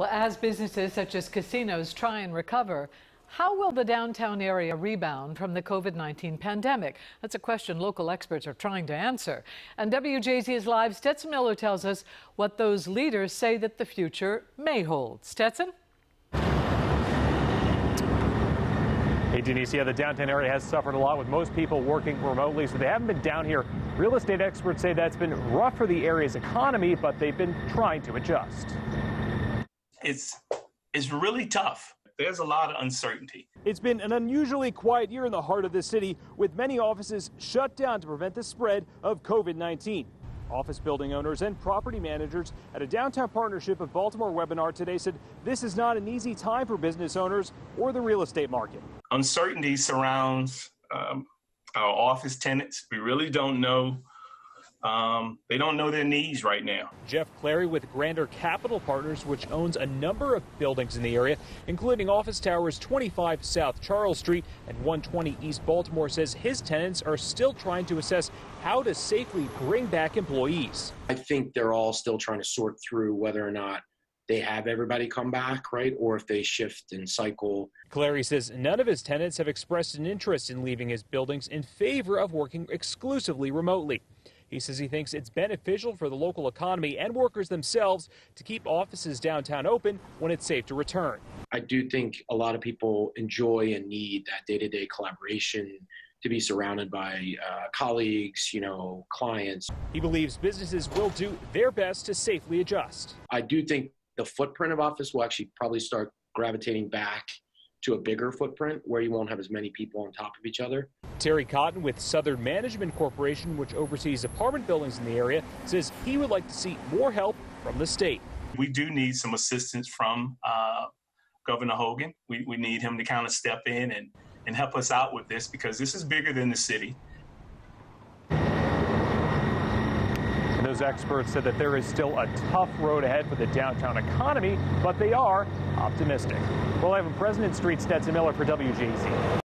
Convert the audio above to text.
Well, as businesses such as casinos try and recover, how will the downtown area rebound from the COVID 19 pandemic? That's a question local experts are trying to answer. And WJZ's Live Stetson Miller tells us what those leaders say that the future may hold. Stetson? Hey, Denise, yeah, the downtown area has suffered a lot with most people working remotely, so they haven't been down here. Real estate experts say that's been rough for the area's economy, but they've been trying to adjust. It's, it's really tough. There's a lot of uncertainty. It's been an unusually quiet year in the heart of the city, with many offices shut down to prevent the spread of COVID 19. Office building owners and property managers at a downtown partnership of Baltimore webinar today said this is not an easy time for business owners or the real estate market. Uncertainty surrounds um, our office tenants. We really don't know um, they don't know their needs right now. Jeff Clary with Grander Capital Partners, which owns a number of buildings in the area, including office towers 25 South Charles Street and 120 East Baltimore, says his tenants are still trying to assess how to safely bring back employees. I think they're all still trying to sort through whether or not they have everybody come back, right? Or if they shift and cycle. Clary says none of his tenants have expressed an interest in leaving his buildings in favor of working exclusively remotely. He says he thinks it's beneficial for the local economy and workers themselves to keep offices downtown open when it's safe to return. I do think a lot of people enjoy and need that day to day collaboration to be surrounded by uh, colleagues, you know, clients. He believes businesses will do their best to safely adjust. I do think the footprint of office will actually probably start gravitating back to a bigger footprint where you won't have as many people on top of each other. Terry Cotton with Southern Management Corporation, which oversees apartment buildings in the area, says he would like to see more help from the state. We do need some assistance from uh, Governor Hogan. We, we need him to kind of step in and, and help us out with this because this is bigger than the city. Those experts said that there is still a tough road ahead for the downtown economy, but they are optimistic. Well, have a President Street Stetson Miller for WJZ.